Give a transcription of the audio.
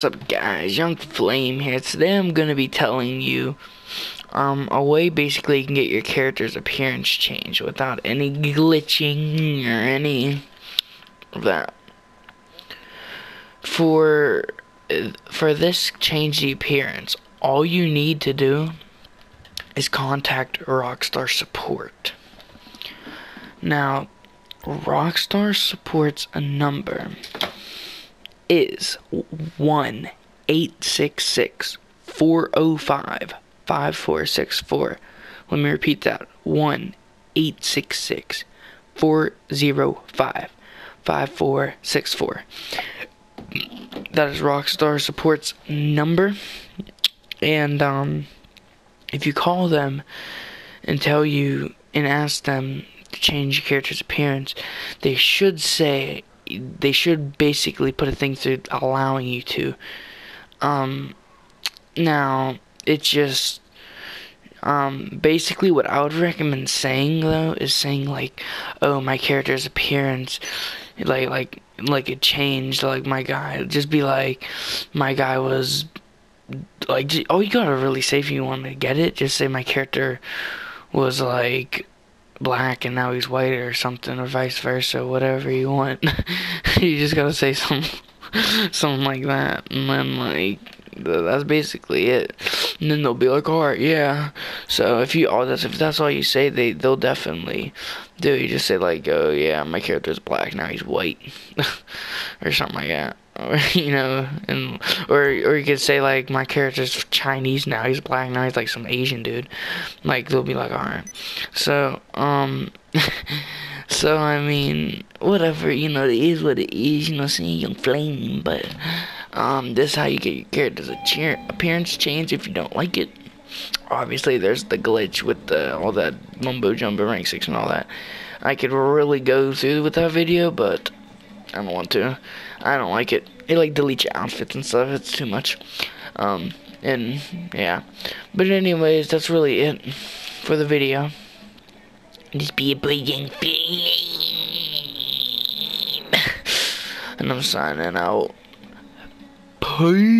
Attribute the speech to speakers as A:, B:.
A: What's up guys, Young Flame here. Today I'm going to be telling you um, a way basically you can get your character's appearance changed without any glitching or any of that. For, for this change the appearance, all you need to do is contact Rockstar Support. Now, Rockstar supports a number is 1 866 405 5464. Let me repeat that 1 866 405 5464. That is Rockstar Support's number. And um, if you call them and tell you and ask them to change your character's appearance, they should say they should basically put a thing through allowing you to. Um, now it's just um, basically what I would recommend saying though is saying like, oh my character's appearance, like like like it changed. Like my guy, just be like, my guy was like, oh you gotta really say if you want to get it. Just say my character was like black and now he's white or something or vice versa whatever you want. You just gotta say something something like that. And then like that's basically it and then they'll be like all right yeah so if you all that's if that's all you say they they'll definitely do you just say like oh yeah my character's black now he's white or something like that you know, and or or you could say like my character's Chinese now, he's black now, he's like some Asian dude. Like they'll be like, alright. So, um so I mean, whatever, you know, it is what it is, you know, saying young flame, but um this is how you get your character's appearance change if you don't like it. Obviously there's the glitch with the all that mumbo jumbo rank six and all that. I could really go through with that video, but I don't want to. I don't like it. It like deletes your outfits and stuff. It's too much. Um, and yeah. But anyways, that's really it for the video. Just be a brilliant flame. and I'm signing out. Peace.